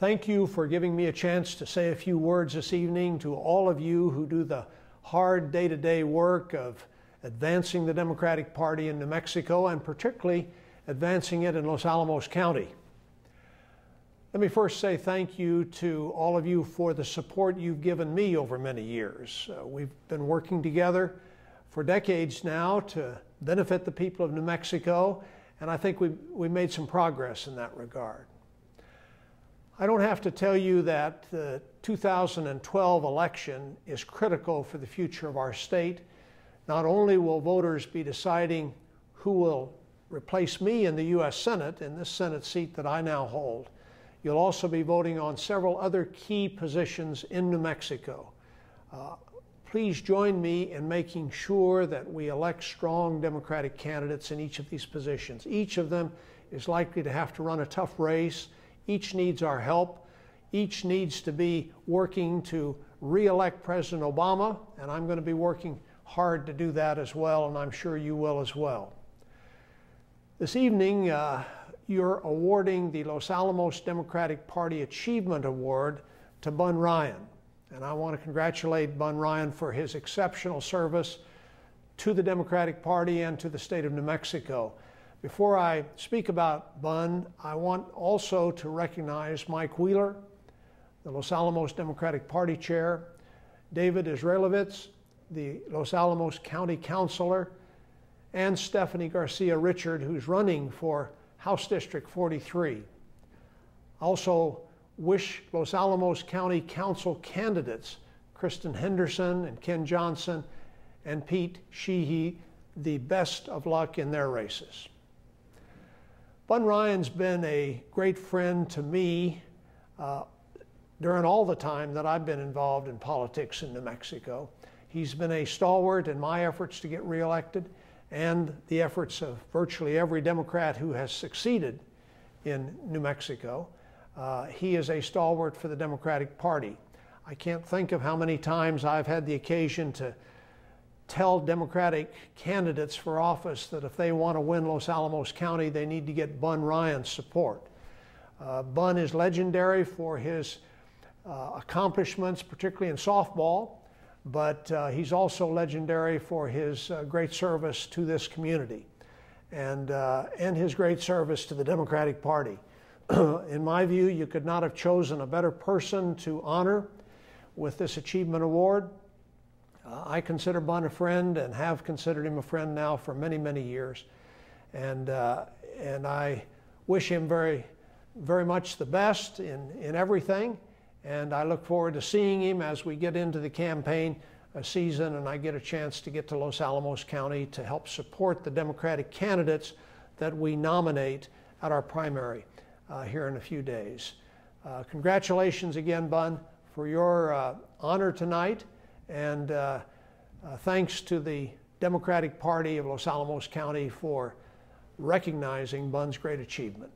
Thank you for giving me a chance to say a few words this evening to all of you who do the hard day to day work of advancing the Democratic Party in New Mexico and particularly advancing it in Los Alamos County. Let me first say thank you to all of you for the support you've given me over many years. Uh, we've been working together for decades now to benefit the people of New Mexico, and I think we've, we made some progress in that regard. I don't have to tell you that the 2012 election is critical for the future of our state. Not only will voters be deciding who will replace me in the U.S. Senate, in this Senate seat that I now hold, You'll also be voting on several other key positions in New Mexico. Uh, please join me in making sure that we elect strong Democratic candidates in each of these positions. Each of them is likely to have to run a tough race. Each needs our help. Each needs to be working to re-elect President Obama, and I'm going to be working hard to do that as well, and I'm sure you will as well. This evening, uh, you're awarding the Los Alamos Democratic Party Achievement Award to Bun Ryan. And I want to congratulate Bun Ryan for his exceptional service to the Democratic Party and to the state of New Mexico. Before I speak about Bun, I want also to recognize Mike Wheeler, the Los Alamos Democratic Party chair, David Izraelevitz, the Los Alamos County Councilor, and Stephanie Garcia Richard, who's running for House District 43. Also, wish Los Alamos County Council candidates, Kristen Henderson and Ken Johnson and Pete Sheehey, the best of luck in their races. Bun Ryan's been a great friend to me uh, during all the time that I've been involved in politics in New Mexico. He's been a stalwart in my efforts to get reelected and the efforts of virtually every Democrat who has succeeded in New Mexico. Uh, he is a stalwart for the Democratic Party. I can't think of how many times I've had the occasion to tell Democratic candidates for office that if they want to win Los Alamos County, they need to get Bun Ryan's support. Uh, Bun is legendary for his uh, accomplishments, particularly in softball but uh, he's also legendary for his uh, great service to this community and, uh, and his great service to the Democratic Party. In my view, you could not have chosen a better person to honor with this achievement award. Uh, I consider Bun a friend and have considered him a friend now for many, many years. And, uh, and I wish him very, very much the best in, in everything. And I look forward to seeing him as we get into the campaign season and I get a chance to get to Los Alamos County to help support the Democratic candidates that we nominate at our primary uh, here in a few days. Uh, congratulations again, Bun, for your uh, honor tonight, and uh, uh, thanks to the Democratic Party of Los Alamos County for recognizing Bun's great achievement.